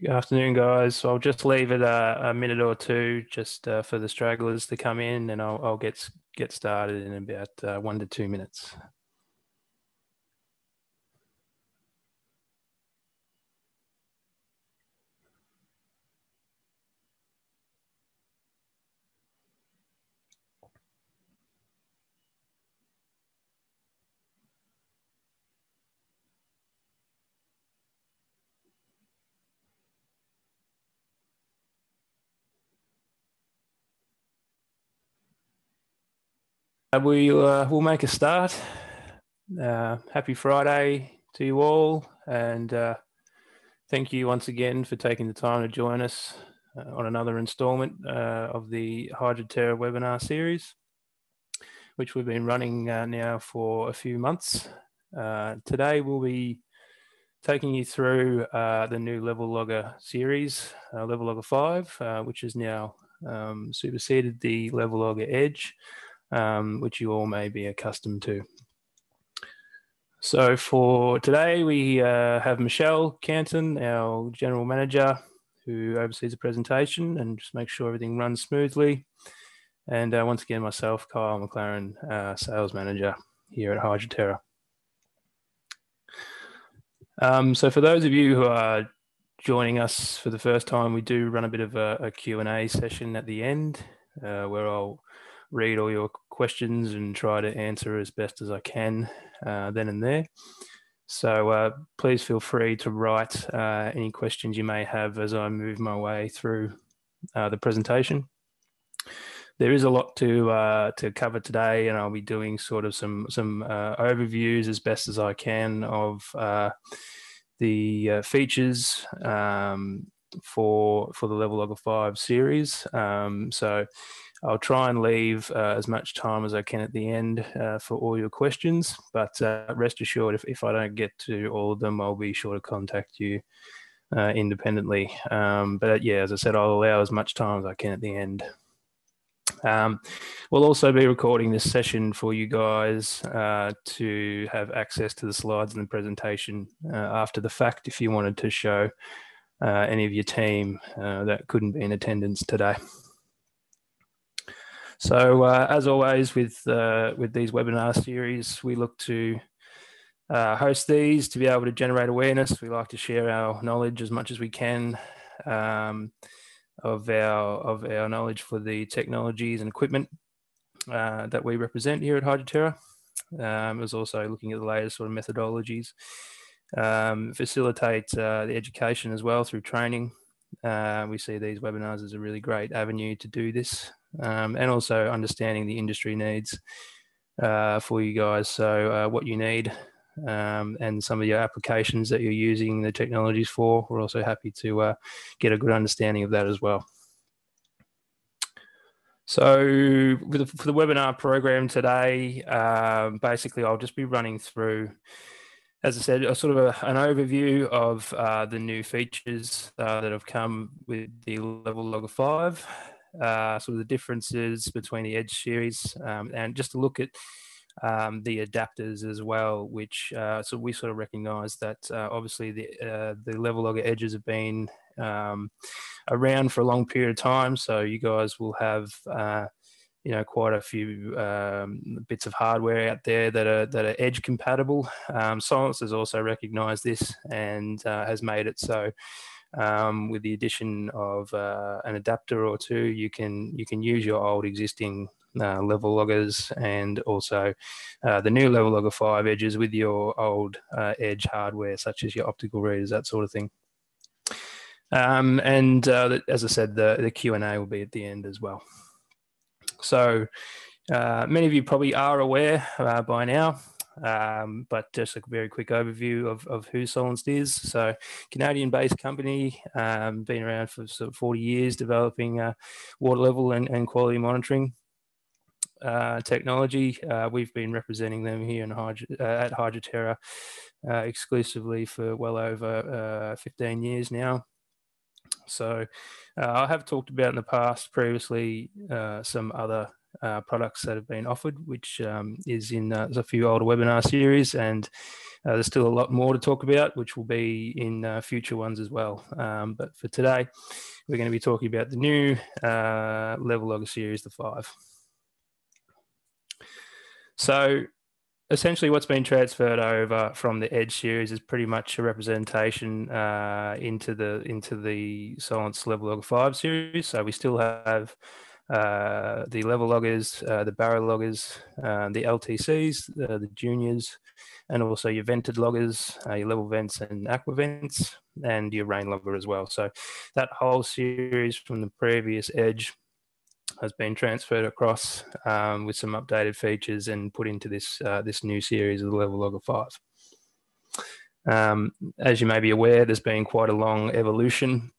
Good afternoon, guys. I'll just leave it a, a minute or two just uh, for the stragglers to come in, and I'll, I'll get get started in about uh, one to two minutes. We uh, will make a start. Uh, happy Friday to you all, and uh, thank you once again for taking the time to join us uh, on another instalment uh, of the Hydroterra webinar series, which we've been running now for a few months. today we'll be taking you through the new Level Logger series, Level Logger 5, which has now um, superseded the Level Logger Edge um, which you all may be accustomed to. So for today, we uh, have Michelle Canton, our general manager, who oversees the presentation and just make sure everything runs smoothly. And uh, once again, myself, Kyle McLaren, uh, sales manager here at Hydroterra. Um, so for those of you who are joining us for the first time, we do run a bit of a, a Q&A session at the end uh, where I'll read all your questions and try to answer as best as I can uh, then and there. So uh, please feel free to write uh, any questions you may have as I move my way through uh, the presentation. There is a lot to uh, to cover today, and I'll be doing sort of some some uh, overviews as best as I can of the features um, for for the Level Logger Five series. Um, so I'll try and leave uh, as much time as I can at the end uh, for all your questions, but uh, rest assured, if, if I don't get to all of them, I'll be sure to contact you uh, independently. Um, but yeah, as I said, I'll allow as much time as I can at the end. Um, we'll also be recording this session for you guys uh, to have access to the slides and the presentation uh, after the fact if you wanted to show any of your team that couldn't be in attendance today. So uh, as always with uh, with these webinar series, we look to uh, host these to be able to generate awareness. We like to share our knowledge as much as we can um, of our of our knowledge for the technologies and equipment uh, that we represent here at Hydroterra. Um, as also looking at the latest sort of methodologies, um, facilitate uh, the education as well through training. Uh, we see these webinars as a really great avenue to do this um, and also understanding the industry needs uh, for you guys. So, uh, what you need um, and some of your applications that you're using the technologies for, we're also happy to uh, get a good understanding of that as well. So, the, for the webinar program today, um, basically, I'll just be running through as I said, a sort of a, an overview of uh, the new features uh, that have come with the Level Logger 5 uh, sort of the differences between the Edge series, um, and just to look at um, the adapters as well, which uh, so we sort of recognise that uh, obviously the uh, the level logger edges have been um, around for a long period of time, so you guys will have uh, you know quite a few um, bits of hardware out there that are that are edge compatible. Um, Solinst has also recognised this and uh, has made it so um, with the addition of uh, an adapter or two, you can you can use your old existing uh, level loggers and also uh, the new level logger 5 edges with your old uh, edge hardware such as your optical readers that sort of thing. Um, and uh, as i said the, the q&a will be at the end as well. So uh, many of you probably are aware by now um, but just a very quick overview of, of who Solinst is. So, Canadian-based company, um, been around for sort of 40 years, developing uh, water level and, and quality monitoring uh, technology. Uh, we've been representing them here in uh, at Hydroterra uh, exclusively for well over uh, 15 years now. So, I have talked about in the past previously some other uh, products that have been offered, which um, is in uh, a few older webinar series. And Uh, there's still a lot more to talk about, which will be in uh, future ones as well. Um, but for today, we're going to be talking about the new uh, level logger series, the five. So essentially what's been transferred over from the Edge series is pretty much a representation uh, into the into the Solinst Level Logger 5 series. So we still have uh, the level loggers, uh, the Barologgers, uh, the LTCs, the juniors, and also your vented loggers, uh, your level vents and aqua vents, and your rain logger as well. So that whole series from the previous Edge has been transferred across um, with some updated features and put into this uh, this new series of the Level Logger 5. Um, as you may be aware, there's been quite a long evolution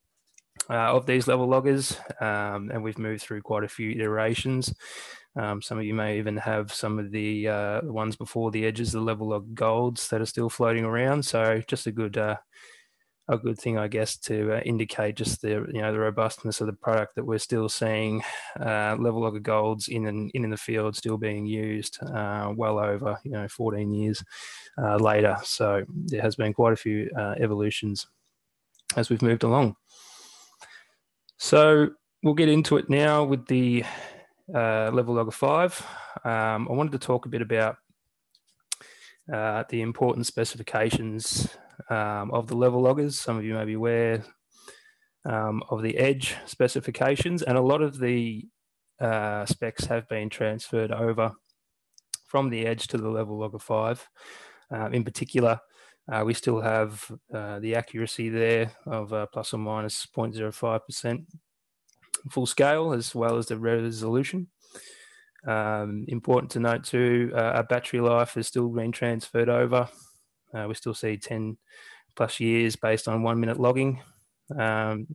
uh, of these level loggers, um, and we've moved through quite a few iterations. Um, some of you may even have some of the, uh, ones before the edges, the level log golds that are still floating around. So just a good uh, a good thing, I guess, to uh, indicate just the you know the robustness of the product that we're still seeing uh, level logger golds in and in, in the field still being used uh, well over you know 14 years uh, later. So there has been quite a few uh, evolutions as we've moved along. So we'll get into it now with the uh, level logger five. Um, I wanted to talk a bit about the important specifications um, of the level loggers. Some of you may be aware um, of the edge specifications, and a lot of the uh, specs have been transferred over from the edge to the level logger 5. Uh, in particular, uh, we still have uh, the accuracy there of uh, plus or minus 0.05% full scale, as well as the resolution. Um, important to note too, uh, our battery life has still been transferred over uh, we still see 10 plus years based on one minute logging. Um,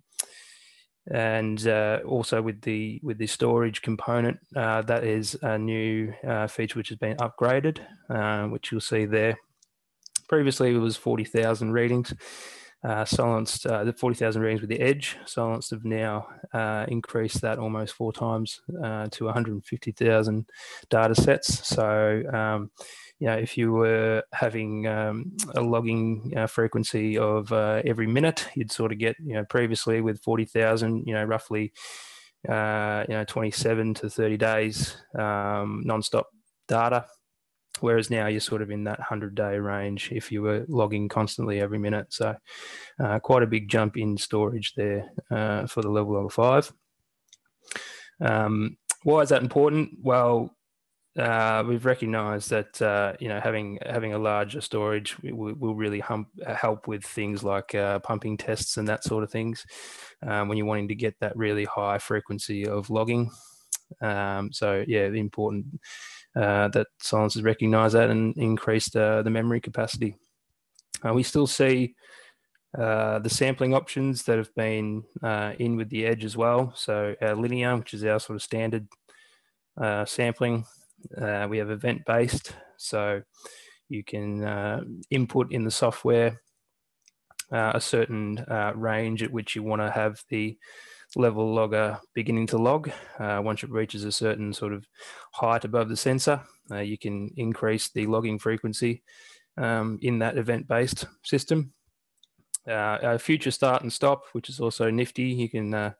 and uh, also with the with the storage component, uh, that is a new uh, feature which has been upgraded, uh, which you'll see there. Previously, it was 40,000 readings. Uh, Solinst, uh, the 40,000 readings with the Edge. Solinst have now increased that almost four times to 150,000 data sets. So um, you know, if you were having um, a logging uh, frequency of uh, every minute, you'd sort of get, you know, previously with 40,000, you know, roughly, uh, you know, 27 to 30 days um, nonstop data. Whereas now you're sort of in that 100 day range if you were logging constantly every minute. So, uh, quite a big jump in storage there uh, for the level of 5. Um, why is that important? Well, uh, we've recognised that uh, you know having having a larger storage will, will really help with things like uh, pumping tests and that sort of things um, when you're wanting to get that really high frequency of logging. Um, so yeah, the important uh, that has recognised that and increased uh, the memory capacity. Uh, we still see the sampling options that have been in with the Edge as well. So our linear, which is our sort of standard sampling uh, we have event based, so you can uh, input in the software uh, a certain uh, range at which you want to have the level logger beginning to log. Uh, once it reaches a certain sort of height above the sensor, uh, you can increase the logging frequency um, in that event based system. Uh, future start and stop, which is also nifty. You can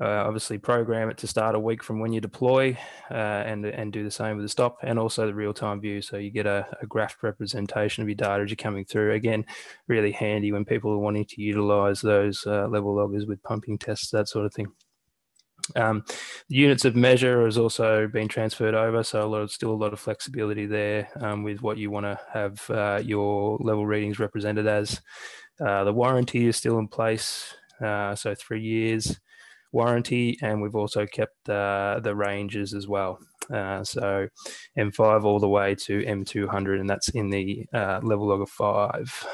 uh, obviously program it to start a week from when you deploy uh, and, and do the same with the stop and also the real-time view. So you get a, a representation of your data as you're coming through. Again, really handy when people are wanting to utilize those uh, level loggers with pumping tests, that sort of thing. Um, the units of measure has also been transferred over, so a lot of, still a lot of flexibility there um, with what you want to have uh, your level readings represented as. Uh, the warranty is still in place, uh, so three years warranty, and we've also kept uh, the ranges as well. Uh, so M5 all the way to M200, and that's in the uh, level logger 5.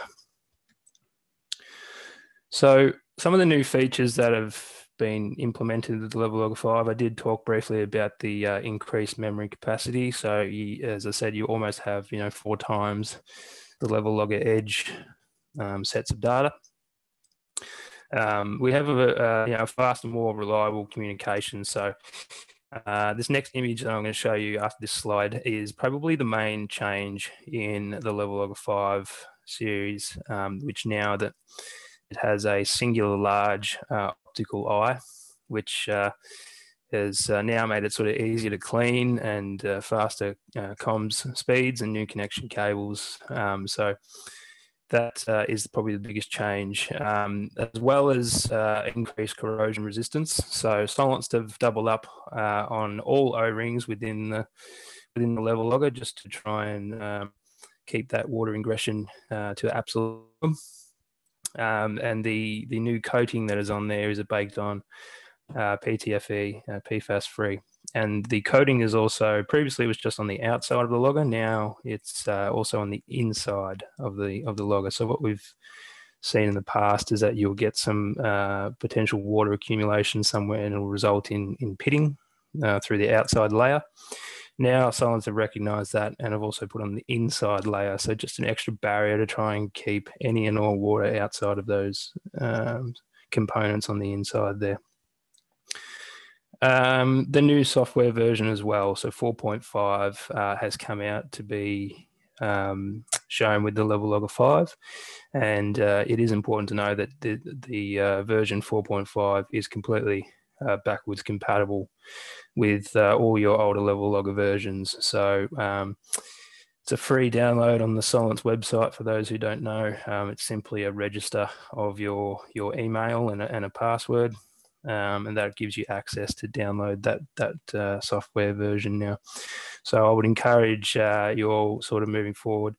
So some of the new features that have been implemented with the level logger 5, I did talk briefly about the uh, increased memory capacity. So you, as I said, you almost have, you know, four times the level logger edge um, sets of data. Um, we have a, a, you know, faster, more reliable communication. So Uh, this next image that I'm going to show you after this slide is probably the main change in the Level Logger 5 series, um, which now that it has a singular large uh, optical eye, which uh, has uh, now made it sort of easier to clean and uh, faster uh, comms speeds and new connection cables. Um, so that uh, is probably the biggest change, um, as well as uh, increased corrosion resistance. So Solinst have doubled up uh, on all O-rings within the within the level logger just to try and um, keep that water ingression to absolute. Um, and the the new coating that is on there is a baked on uh, PTFE, uh, PFAS free. And the coating is also previously was just on the outside of the logger. Now it's uh, also on the inside of the of the logger. So what we've seen in the past is that you'll get some uh, potential water accumulation somewhere, and it'll result in in pitting uh, through the outside layer. Now Solinst have recognised that and have also put on the inside layer, so just an extra barrier to try and keep any and all water outside of those um, components on the inside there. Um, the new software version as well, so 4.5 uh, has come out to be um, shown with the level logger 5 and uh, it is important to know that the, the uh, version 4.5 is completely uh, backwards compatible with uh, all your older level logger versions. So um, it's a free download on the Solinst website for those who don't know. Um, it's simply a register of your your email and a, and a password um, and that gives you access to download that that uh, software version now. So I would encourage uh, you all sort of moving forward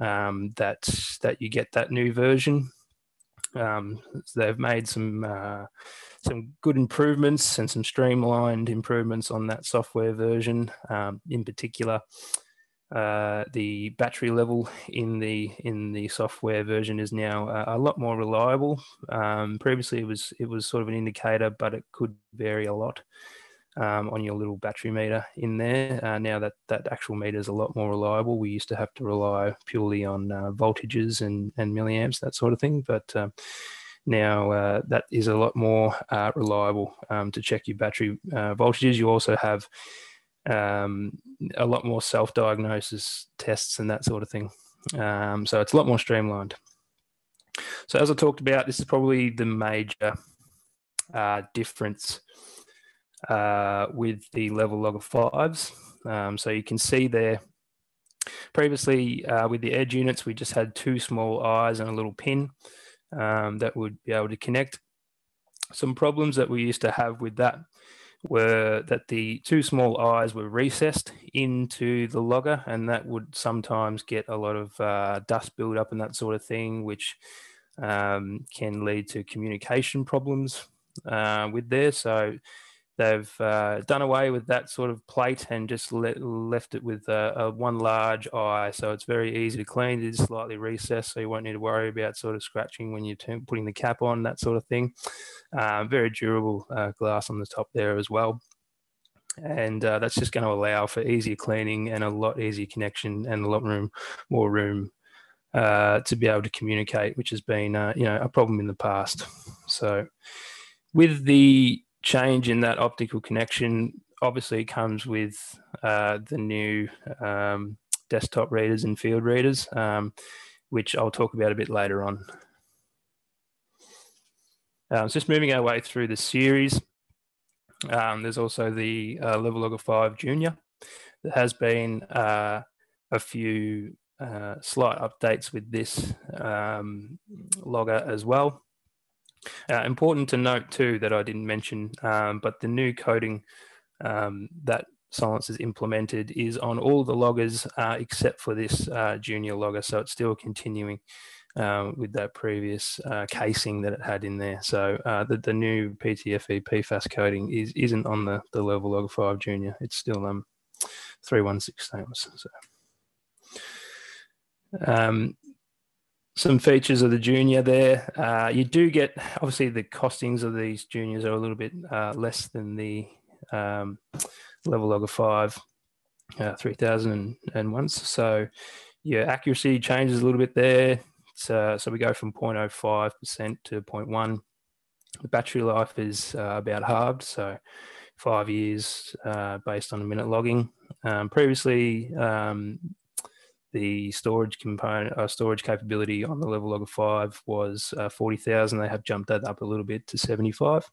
um, that that you get that new version. Um, they've made some uh, some good improvements and some streamlined improvements on that software version. Um, in particular, uh, the battery level in the in the software version is now a, a lot more reliable. Um, previously, it was it was sort of an indicator, but it could vary a lot um, on your little battery meter in there. Uh, now that that actual meter is a lot more reliable. We used to have to rely purely on uh, voltages and and milliamps that sort of thing, but um, now uh, that is a lot more uh, reliable um, to check your battery uh, voltages. You also have um, a lot more self-diagnosis tests and that sort of thing. Um, so it's a lot more streamlined. So as I talked about, this is probably the major uh, difference uh, with the level logger fives. Um, so you can see there, previously uh, with the edge units, we just had two small eyes and a little pin um, that would be able to connect. Some problems that we used to have with that were that the two small eyes were recessed into the logger, and that would sometimes get a lot of uh, dust build-up and that sort of thing, which um, can lead to communication problems uh, with there. So they've uh, done away with that sort of plate and just le- left it with a, a, one large eye. So it's very easy to clean. It is slightly recessed, so you won't need to worry about sort of scratching when you're t- putting the cap on, that sort of thing. Uh, very durable uh, glass on the top there as well. And uh, that's just going to allow for easier cleaning and a lot easier connection and a lot room, more room uh, to be able to communicate, which has been uh, you know a problem in the past. So with the change in that optical connection obviously comes with uh, the new um, desktop readers and field readers, um, which I'll talk about a bit later on. Um, just moving our way through the series. Um, there's also the uh, Level Logger 5 Junior. There has been uh, a few uh, slight updates with this um, logger as well. Uh, important to note too that I didn't mention, um, but the new coding um, that Solinst has implemented is on all the loggers uh, except for this uh, junior logger. So it's still continuing um, with that previous uh, casing that it had in there. So uh, the, the new PTFE PFAS coding is, isn't on the, the level logger 5 junior. It's still um, 316 stainless. So. Um, some features of the junior there. Uh, you do get obviously the costings of these juniors are a little bit uh, less than the um, level logger five, uh, three thousand and once. So your accuracy changes a little bit there. So, so we go from 0.05 percent to 0.1. The battery life is uh, about halved. So five years uh, based on a minute logging. Um, previously, um, the storage component, uh, storage capability on the level logger five was uh, 40,000. They have jumped that up a little bit to 75.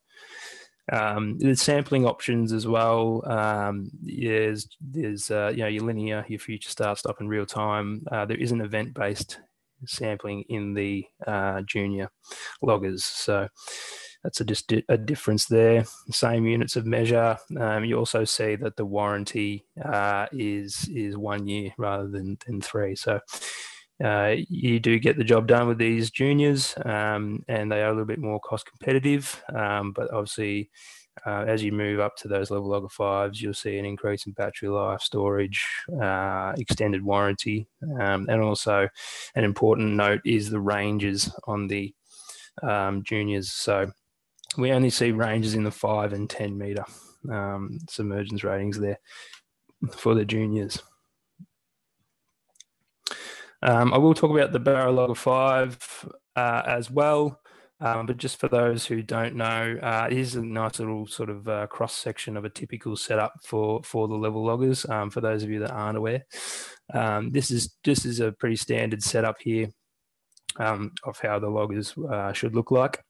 Um, there's sampling options as well. Um, there's there's uh, you know your linear, your future start stop in real time. Uh, there is an event based sampling in the uh, junior loggers, so that's a just a difference there. Same units of measure. Um, you also see that the warranty uh, is is one year rather than than three. So. Uh, you do get the job done with these juniors, um, and they are a little bit more cost competitive. Um, but obviously, uh, as you move up to those level logger fives, you'll see an increase in battery life, storage, uh, extended warranty, um, and also an important note is the ranges on the um, juniors. So we only see ranges in the five and 10 meter um, submergence ratings there for the juniors. Um, I will talk about the Barologger 5 uh, as well, um, but just for those who don't know, uh, it is a nice little sort of uh, cross section of a typical setup for, for the level loggers. Um, for those of you that aren't aware, um, this is this is a pretty standard setup here um, of how the loggers uh, should look like.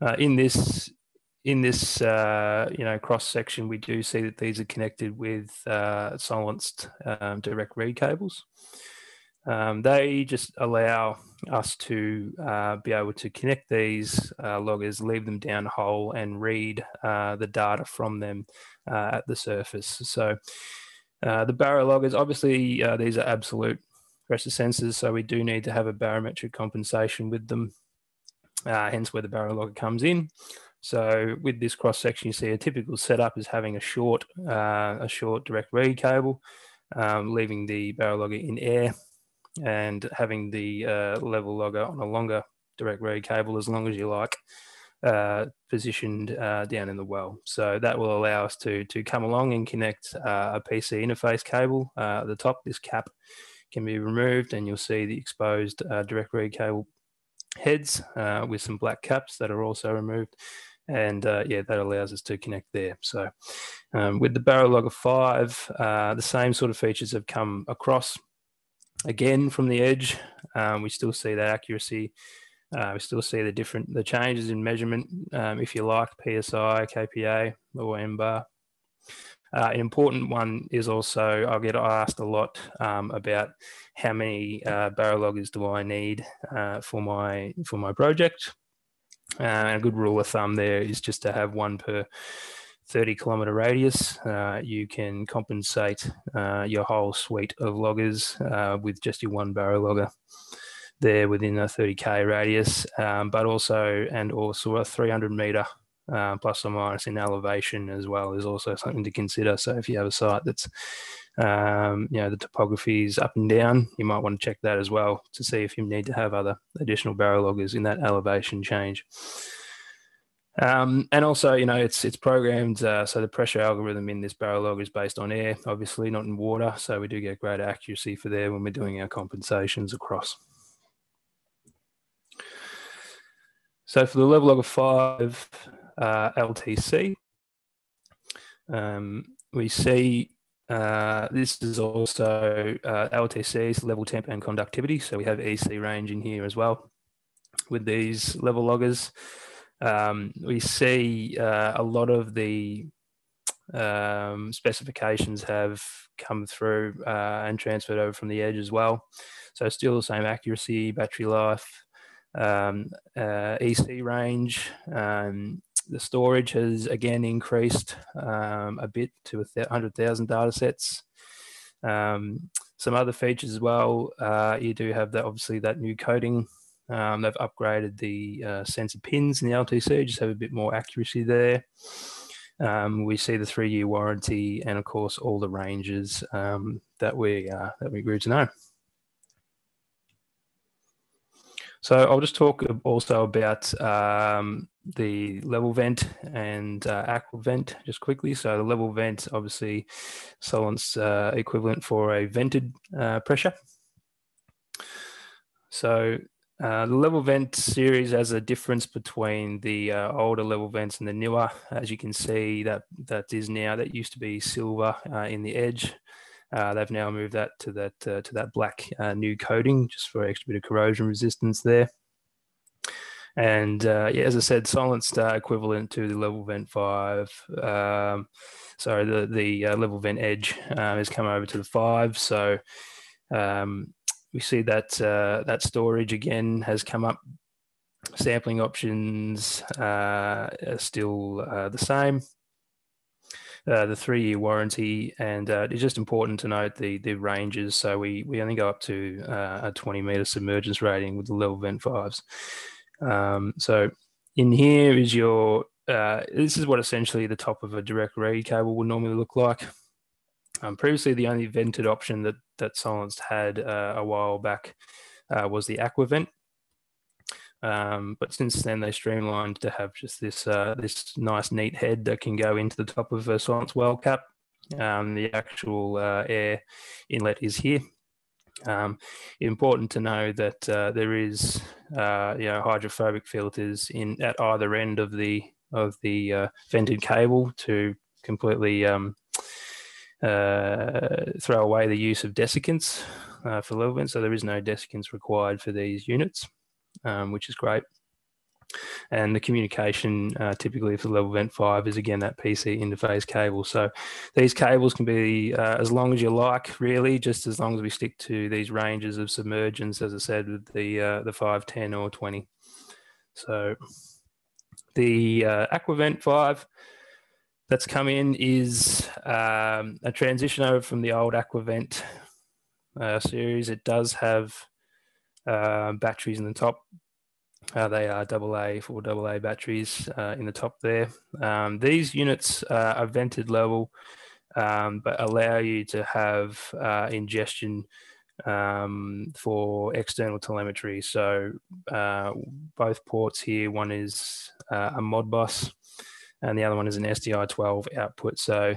Uh, in this in this uh, you know cross section, we do see that these are connected with uh, Solinst um, direct read cables. Um, they just allow us to uh, be able to connect these uh, loggers, leave them down hole, and read uh, the data from them at the surface. So the Barologgers, obviously, these are absolute pressure sensors, so we do need to have a barometric compensation with them uh, hence where the Barologger comes in. So with this cross section, you see a typical setup is having a short, uh, a short direct read cable, um, leaving the Barologger in air, and having the uh, level logger on a longer direct read cable, as long as you like, uh, positioned uh, down in the well. So that will allow us to to come along and connect uh, a PC interface cable uh, at the top. This cap can be removed, and you'll see the exposed direct read cable heads uh, with some black caps that are also removed. And uh, yeah, that allows us to connect there. So um, with the Barologger 5, uh, the same sort of features have come across again from the edge. Um, we still see that accuracy. Uh, we still see the different the changes in measurement, um, if you like, PSI, KPA, or MBAR. Uh, an important one is also I get asked a lot um, about how many uh, Barologgers do I need uh, for my for my project. Uh, and a good rule of thumb there is just to have one per 30 kilometer radius. Uh, you can compensate uh, your whole suite of loggers with just your one Barologger there within a 30k radius, um, but also and also a 300 meter uh, plus or minus in elevation as well is also something to consider. So if you have a site that's um, you know the topography is up and down, you might want to check that as well to see if you need to have other additional Barologgers in that elevation change. Um, and also, you know, it's it's programmed uh, so the pressure algorithm in this Barologger is based on air, obviously not in water. So we do get greater accuracy for there when we're doing our compensations across. So for the level logger five, uh, LTC. Um, we see uh, this is also uh, LTC's level temp and conductivity. So we have EC range in here as well with these level loggers. Um, we see uh, a lot of the um, specifications have come through uh, and transferred over from the edge as well. So still the same accuracy, battery life, um, uh, EC range, um, the storage has again increased um, a bit to 100,000 data sets. Um, some other features as well, uh, you do have that obviously that new coding. Um, they've upgraded the uh, sensor pins in the LTC, just have a bit more accuracy there. Um, we see the three-year warranty, and of course all the ranges um, that we uh, that we grew to know. So I'll just talk also about um, the level vent and uh, aqua vent just quickly. So the level vent, obviously, Solinst's uh, equivalent for a vented uh, pressure. So Uh, the level vent series has a difference between the uh, older level vents and the newer. As you can see, that that is now that used to be silver uh, in the edge. Uh, they've now moved that to that uh, to that black uh, new coating just for extra bit of corrosion resistance there. And yeah, as I said, Solinst equivalent to the level vent five. Um, sorry, the the level vent edge um, has come over to the five. So um, we see that uh, that storage again has come up. Sampling options uh, are still uh, the same. Uh, the three-year warranty, and uh, it's just important to note the the ranges. So we we only go up to uh, a 20 meter submergence rating with the level vent fives. Um, so in here is your this is what essentially the top of a direct read cable would normally look like. Um, previously, the only vented option that that Solinst had uh, a while back uh, was the Aquavent. Um, but since then, they streamlined to have just this uh, this nice neat head that can go into the top of a Solinst well cap. Um, the actual uh, air inlet is here. Um, important to know that uh, there is uh, you know hydrophobic filters in at either end of the of the vented cable to completely um, uh, throw away the use of desiccants uh, for level so there is no desiccants required for these units, um, which is great. And the communication uh, typically for level vent 5 is again that PC interface cable. So these cables can be uh, as long as you like, really, just as long as we stick to these ranges of submergence, as I said, with the, uh, the 5, 10, or 20. So the uh, Aquavent 5 that's come in is um, a transition over from the old Aquavent uh, series. It does have uh, batteries in the top. Uh, they are AA, four AA batteries uh, in the top there. Um, these units are vented level, um, but allow you to have uh, ingestion um, for external telemetry. So uh, both ports here, one is a Modbus and the other one is an SDI12 output. So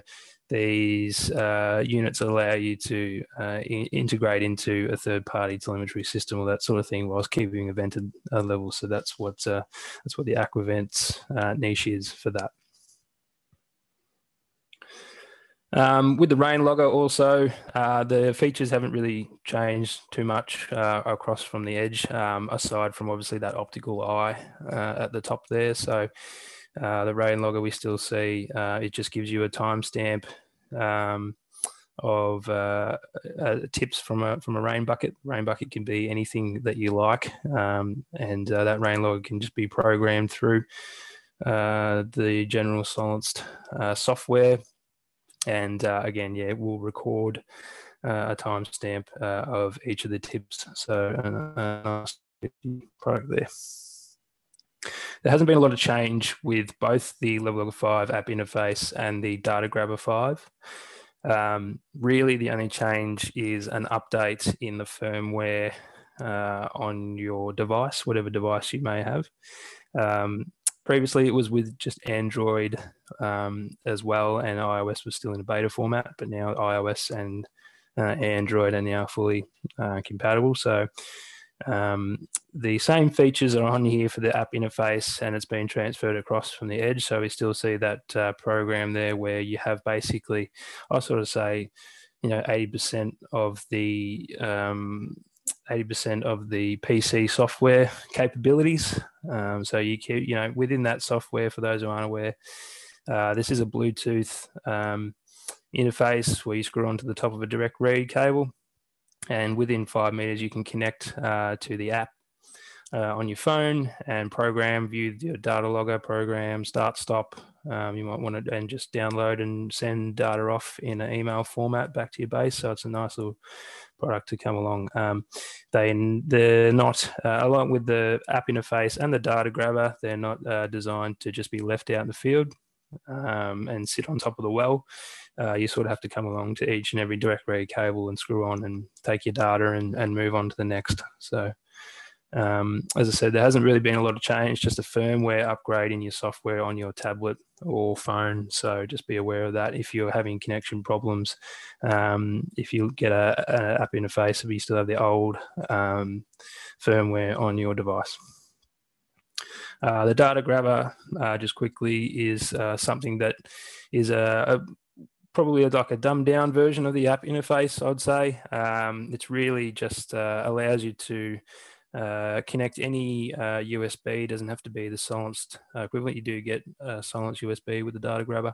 these uh, units allow you to uh, integrate into a third-party telemetry system or that sort of thing, whilst keeping a uh, level. So that's what uh, that's what the Aquavent uh, niche is for that. Um, with the rain logger, also uh, the features haven't really changed too much across from the edge, um, aside from obviously that optical eye at the top there. So uh, the rain logger we still see, uh, it just gives you a timestamp um, of uh, uh, tips from a from a rain bucket. Rain bucket can be anything that you like, um, and uh, that rain logger can just be programmed through the general Solinst software. And again, yeah, it will record a timestamp of each of the tips. So, a nice product there. There hasn't been a lot of change with both the Level 5 app interface and the Data Grabber 5. Um, really, the only change is an update in the firmware uh, on your device, whatever device you may have. Um, previously, it was with just Android um, as well, and iOS was still in a beta format, but now iOS and uh, Android are now fully uh, compatible. So um, the same features are on here for the app interface and it's been transferred across from the edge. So we still see that uh, program there where you have basically, I sort of say, you know, 80% of the um, 80% of the PC software capabilities. Um, so you keep, you know, within that software, for those who aren't aware, uh, this is a Bluetooth um, interface where you screw onto the top of a direct read cable and within five meters you can connect uh, to the app uh, on your phone and program view your data logger program start stop um, you might want to and just download and send data off in an email format back to your base. So it's a nice little product to come along. Um, they they're not uh, along with the app interface and the data grabber they're not uh, designed to just be left out in the field um, and sit on top of the well uh, you sort of have to come along to each and every direct cable and screw on and take your data and, and move on to the next. So, um, as I said, there hasn't really been a lot of change, just a firmware upgrade in your software on your tablet or phone. So just be aware of that if you're having connection problems. Um, if you get a, a, app interface, if you still have the old um, firmware on your device. Uh, the data grabber, uh, just quickly, is uh, something that is a, a probably like a dumbed down version of the app interface, I'd say. Um, it's really just uh, allows you to uh, connect any uh, USB. Doesn't have to be the Solinst uh, equivalent. You do get a Solinst USB with the data grabber,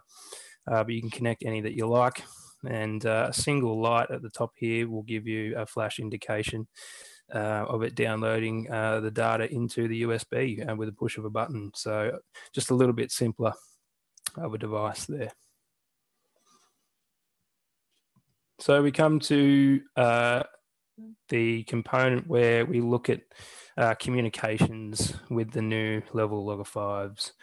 uh, but you can connect any that you like. And uh, a single light at the top here will give you a flash indication of it downloading the data into the USB with a push of a button. So just a little bit simpler of a device there. So we come to uh, the component where we look at uh, communications with the new level logger fives.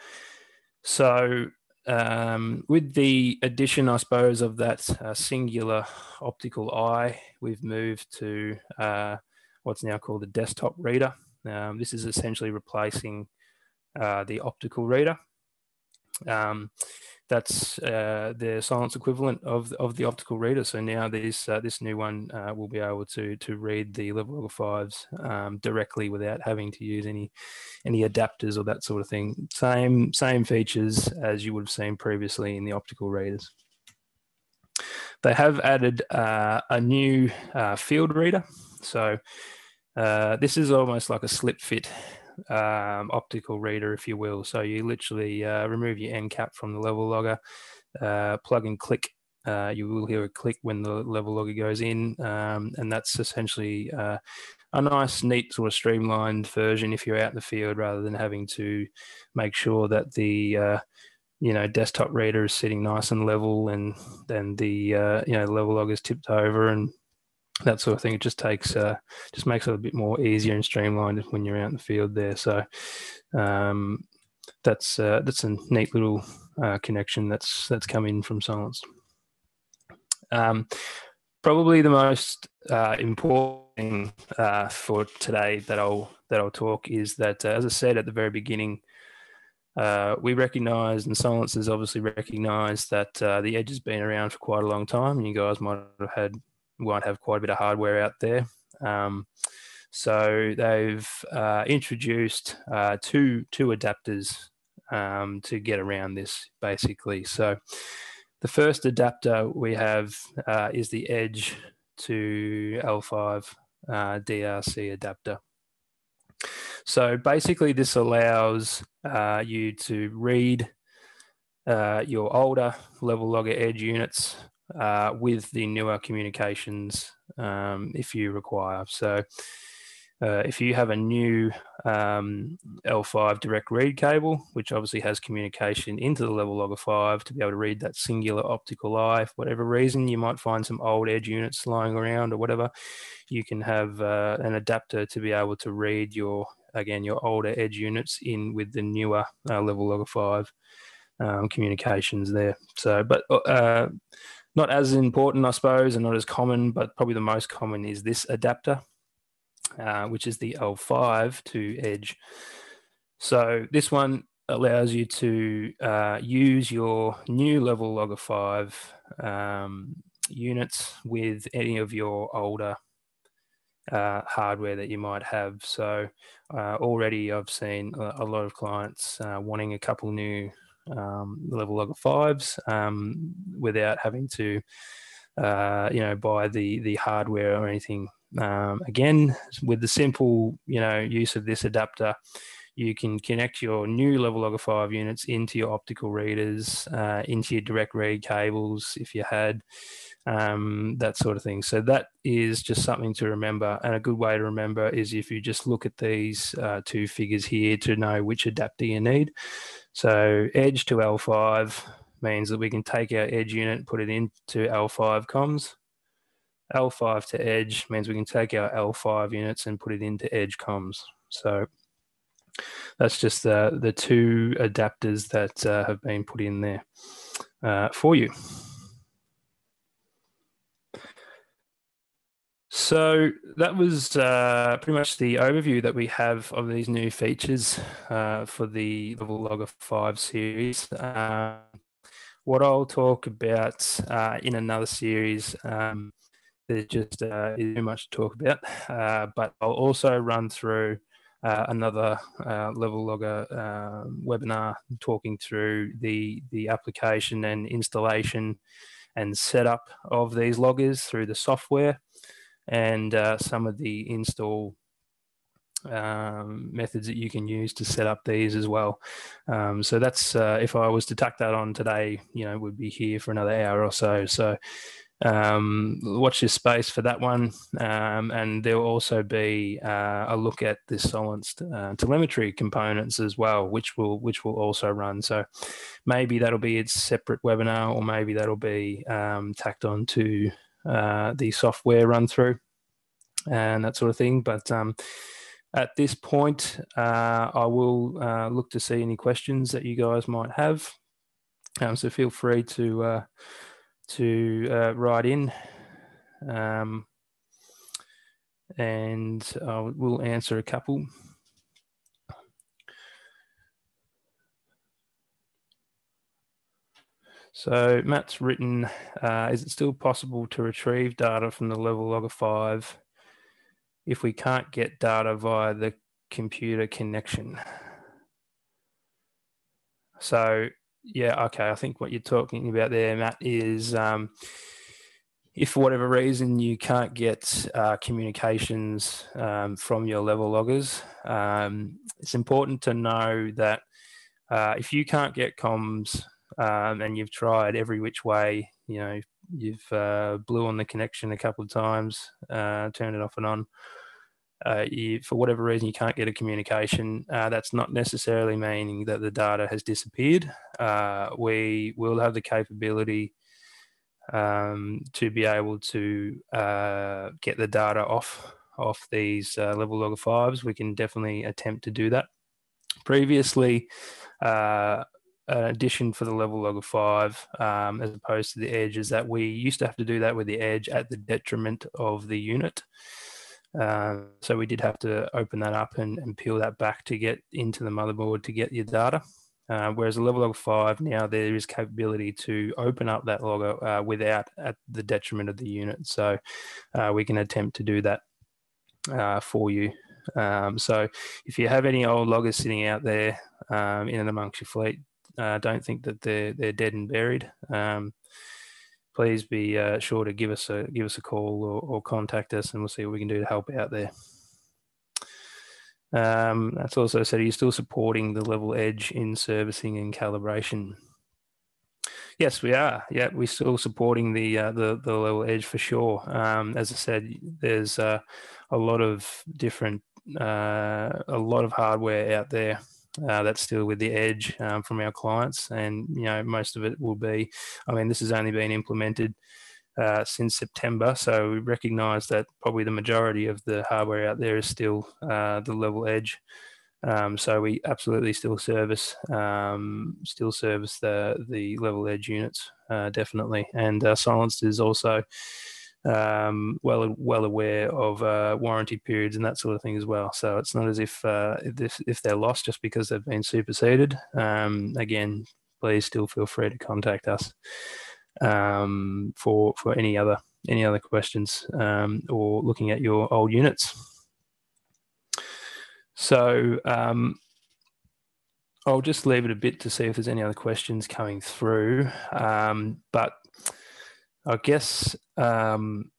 So um, with the addition, I suppose, of that uh, singular optical eye, we've moved to uh, what's now called the desktop reader. Um, this is essentially replacing uh, the optical reader. Um, that's uh, the Solinst equivalent of of the optical reader. So now this uh, this new one uh, will be able to to read the level logger fives um, directly without having to use any any adapters or that sort of thing. Same same features as you would have seen previously in the optical readers. They have added uh, a new uh, field reader. So uh, this is almost like a slip fit um, optical reader, if you will. So you literally uh, remove your end cap from the level logger, uh, plug and click. Uh, you will hear a click when the level logger goes in, um, and that's essentially uh, a nice, neat, sort of streamlined version if you're out in the field, rather than having to make sure that the uh, you know desktop reader is sitting nice and level, and then the uh, you know level logger is tipped over and that sort of thing. It just takes, uh, just makes it a bit more easier and streamlined when you're out in the field there. So um, that's uh, that's a neat little uh, connection that's that's come in from Solinst. Um, probably the most uh, important thing uh, for today that I'll that I'll talk is that, uh, as I said at the very beginning. Uh, we recognise, and Solinst has obviously recognised that uh, the Edge has been around for quite a long time. And you guys might have had won't have quite a bit of hardware out there. Um, so they've uh, introduced uh, two two adapters um, to get around this basically. So the first adapter we have uh, is the Edge to L5 uh, DRC adapter. So basically, this allows uh, you to read uh, your older level logger Edge units uh, with the newer communications um, if you require. So uh, if you have a new um, L5 direct read cable, which obviously has communication into the level logger 5 to be able to read that singular optical eye, for whatever reason, you might find some old edge units lying around or whatever, you can have uh, an adapter to be able to read your, again, your older edge units in with the newer uh, level logger 5 um, communications there. So, but uh, not as important, I suppose, and not as common, but probably the most common is this adapter, uh, which is the L5 to Edge. So this one allows you to uh, use your new level logger 5 um, units with any of your older uh, hardware that you might have. So uh, already I've seen a, a lot of clients uh, wanting a couple new um, the level logger fives um, without having to, uh, you know, buy the the hardware or anything. Um, again, with the simple, you know, use of this adapter, you can connect your new level logger 5 units into your optical readers, uh, into your direct read cables if you had, um, that sort of thing. So that is just something to remember. And a good way to remember is if you just look at these uh, two figures here to know which adapter you need. So edge to L5 means that we can take our edge unit, put it into L5 comms. L5 to edge means we can take our L5 units and put it into edge comms. So that's just the, the two adapters that uh, have been put in there uh, for you. So that was uh, pretty much the overview that we have of these new features uh, for the Level Logger 5 series. Uh, what I'll talk about uh, in another series, um, there's just uh, too much to talk about, uh, but I'll also run through another Level Logger um, webinar talking through the, the application and installation and setup of these loggers through the software and uh, some of the install um, methods that you can use to set up these as well. Um, so that's uh, if I was to tuck that on today, you know, would be here for another hour or so. So um, watch this space for that one, um, and there will also be uh, a look at the Solinst uh, telemetry components as well, which will which will also run. So maybe that'll be its separate webinar, or maybe that'll be um, tacked on to uh, the software run through and that sort of thing. But um, at this point, uh, I will uh, look to see any questions that you guys might have. Um, so feel free to uh, to uh, write in, um, and I will answer a couple. So Matt's written, uh, is it still possible to retrieve data from the Levelogger 5 if we can't get data via the computer connection? So yeah, okay, I think what you're talking about there, Matt, is um, if for whatever reason you can't get uh, communications um, from your level loggers, um, it's important to know that uh, if you can't get comms um, and you've tried every which way. You know, you've uh, blew on the connection a couple of times, uh, turned it off and on. Uh, you, for whatever reason, you can't get a communication. Uh, that's not necessarily meaning that the data has disappeared. Uh, we will have the capability um, to be able to uh, get the data off off these Levelogger fives. We can definitely attempt to do that. Previously, uh, an addition for the Levelogger 5 um, as opposed to the edge is that we used to have to do that with the edge at the detriment of the unit. Uh, so we did have to open that up and, and, peel that back to get into the motherboard to get your data. Uh, whereas the Levelogger 5 now there is capability to open up that logger uh, without at the detriment of the unit. So uh, we can attempt to do that uh, for you. Um, so if you have any old loggers sitting out there um, in and amongst your fleet, uh, don't think that they're they're dead and buried. Please be uh, sure to give us a give us a call or, or, contact us, and we'll see what we can do to help out there. Um, that's also said. Are you still supporting the level edge in servicing and calibration? Yes, we are. Yeah, we're still supporting the uh, the, the level edge for sure. Um, as I said, there's uh, a lot of different uh, a lot of hardware out there uh, that's still with the edge um, from our clients, and you know most of it will be. I mean, this has only been implemented uh, since September, so we recognise that probably the majority of the hardware out there is still uh, the level edge. Um, so we absolutely still service um, still service the the level edge units uh, definitely, and uh, Solinst is also um, well well aware of uh, warranty periods and that sort of thing as well. So it's not as if uh, if, if they're lost just because they've been superseded. Um, again, please still feel free to contact us um, for for any other any other questions um, or looking at your old units. So um, I'll just leave it a bit to see if there's any other questions coming through. Um, but I guess um,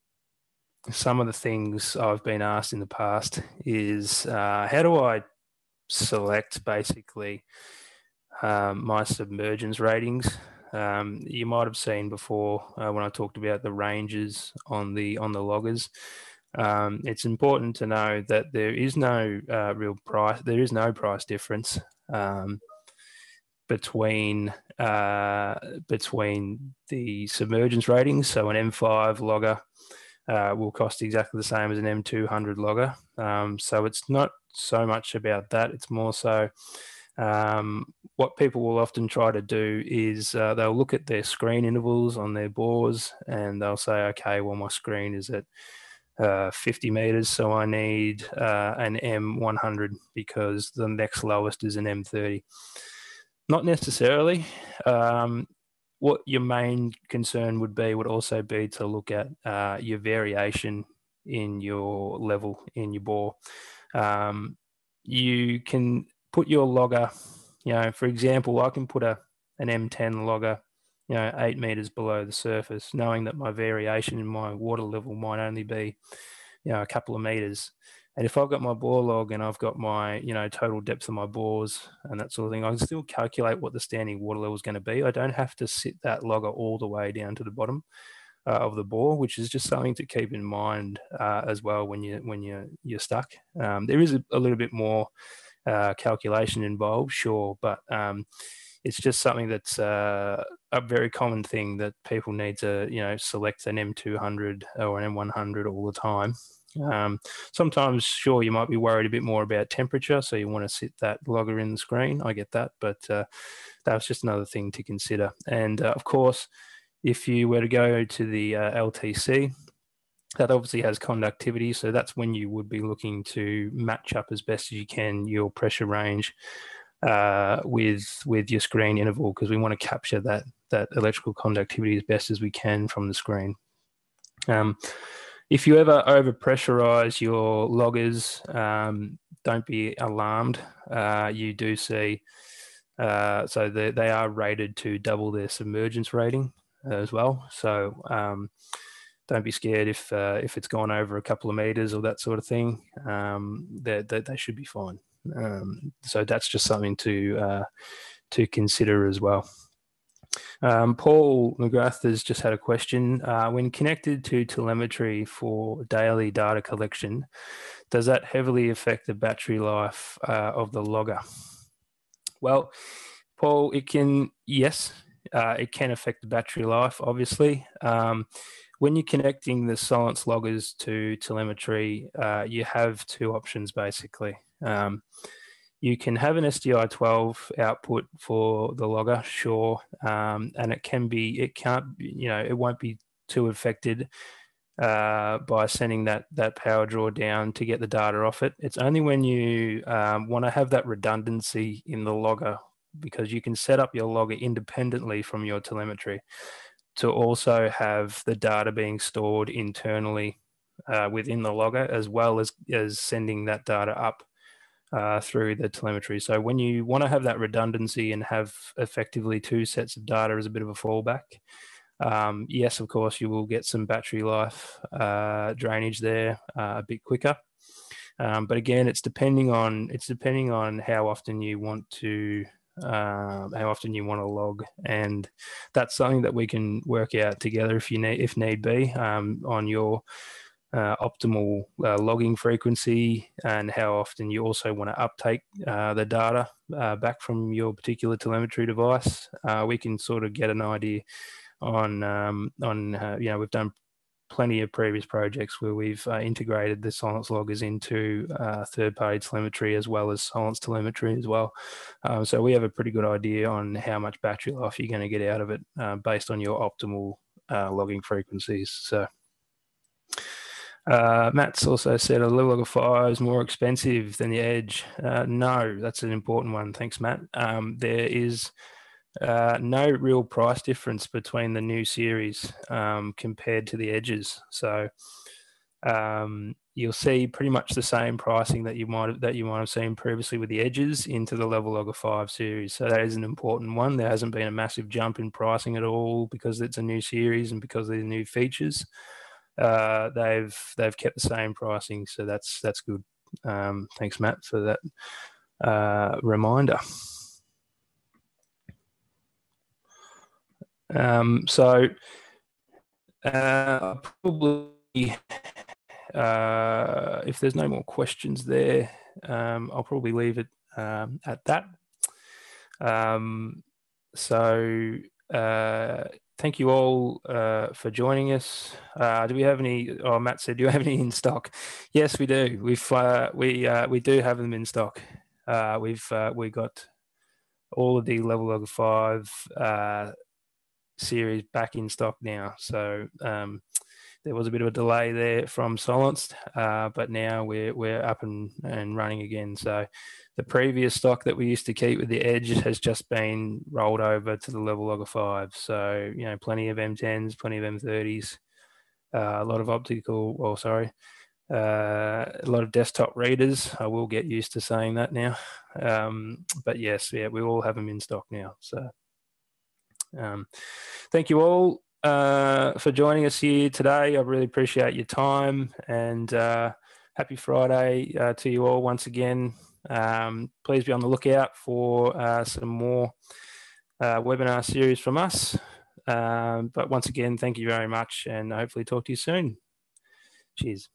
some of the things I've been asked in the past is uh, how do I select basically um, my submergence ratings? Um, you might have seen before uh, when I talked about the ranges on the on the loggers. Um, it's important to know that there is no uh, real price. There is no price difference um, between uh, between the submergence ratings. So an M5 logger uh, will cost exactly the same as an M200 logger. Um, so it's not so much about that. It's more so um, what people will often try to do is uh, they'll look at their screen intervals on their bores and they'll say, okay, well, my screen is at uh, 50 meters. So I need uh, an M100 because the next lowest is an M30. Not necessarily. Um, what your main concern would be would also be to look at uh, your variation in your level in your bore. Um, you can put your logger, you know, for example, I can put a an M10 logger, you know, eight meters below the surface, knowing that my variation in my water level might only be, you know, a couple of meters. And if I've got my bore log and I've got my, you know, total depth of my bores and that sort of thing, I can still calculate what the standing water level is going to be. I don't have to sit that logger all the way down to the bottom uh, of the bore, which is just something to keep in mind uh, as well when you when you you're stuck. Um, there is a, a, little bit more uh, calculation involved, sure, but um, it's just something that's uh, a very common thing that people need to you know select an M200 or an M100 all the time. Um, sometimes, sure, you might be worried a bit more about temperature, so you want to sit that logger in the screen. I get that, but uh, that's just another thing to consider. And uh, of course, if you were to go to the uh, LTC, that obviously has conductivity. So that's when you would be looking to match up as best as you can your pressure range uh, with with your screen interval because we want to capture that that electrical conductivity as best as we can from the screen. Um, if you ever over pressurize your loggers, um, don't be alarmed. Uh, you do see, uh, so they, they are rated to double their submergence rating as well. So um, don't be scared if uh, if it's gone over a couple of meters or that sort of thing. Um, they, they, they should be fine. Um, so that's just something to uh, to consider as well. Um, Paul McGrath has just had a question. Uh, when connected to telemetry for daily data collection, does that heavily affect the battery life uh, of the logger? Well, Paul, it can, yes, uh, it can affect the battery life, obviously. Um, when you're connecting the Solinst loggers to telemetry, uh, you have two options basically. Um, you can have an SDI 12 output for the logger, sure, um, and it can be, it can't, you know, it won't be too affected uh, by sending that that power draw down to get the data off it. It's only when you um, want to have that redundancy in the logger because you can set up your logger independently from your telemetry to also have the data being stored internally uh, within the logger as well as, as sending that data up uh, through the telemetry. So when you want to have that redundancy and have effectively two sets of data as a bit of a fallback, um, yes, of course, you will get some battery life uh, drainage there uh, a bit quicker. Um, but again, it's depending on it's depending on how often you want to uh, how often you want to log, and that's something that we can work out together if you need if need be um, on your uh, optimal uh, logging frequency and how often you also want to uptake uh, the data uh, back from your particular telemetry device. Uh, we can sort of get an idea on um, on uh, you know we've done plenty of previous projects where we've integrated the Solinst loggers into third-party telemetry as well as Solinst telemetry as well. Um, so we have a pretty good idea on how much battery life you're going to get out of it based on your optimal logging frequencies. So. Uh, Matt's also said a Levelogger 5 is more expensive than the Edge. Uh, no, that's an important one. Thanks, Matt. Um, there is uh, no real price difference between the new series um, compared to the Edges. So um, you'll see pretty much the same pricing that you might have, that you might have seen previously with the Edges into the Levelogger 5 series. So that is an important one. There hasn't been a massive jump in pricing at all because it's a new series and because of the new features uh, they've they've kept the same pricing, so that's that's good. Um, thanks, Matt, for that uh, reminder. Um, so uh, probably, uh, if there's no more questions there, um, I'll probably leave it um, at that. Um, so uh, thank you all uh, for joining us. Uh, do we have any? Oh, Matt said, do you have any in stock? Yes, we do. We've uh, we uh, we do have them in stock. Uh, we've uh, we got all of the level of five series back in stock now. So um, there was a bit of a delay there from Solinst, uh, but now we're we're up and, and running again. So the previous stock that we used to keep with the Edge has just been rolled over to the Levelogger five. So you know, plenty of M10s, plenty of M30s, uh, a lot of optical. Well, sorry, uh, a lot of desktop readers. I will get used to saying that now. Um, but yes, yeah, we all have them in stock now. So um, thank you all uh, for joining us here today. I really appreciate your time and uh, happy Friday uh, to you all once again. Um, please be on the lookout for uh, some more uh, webinar series from us. Um, but once again, thank you very much and hopefully talk to you soon. Cheers.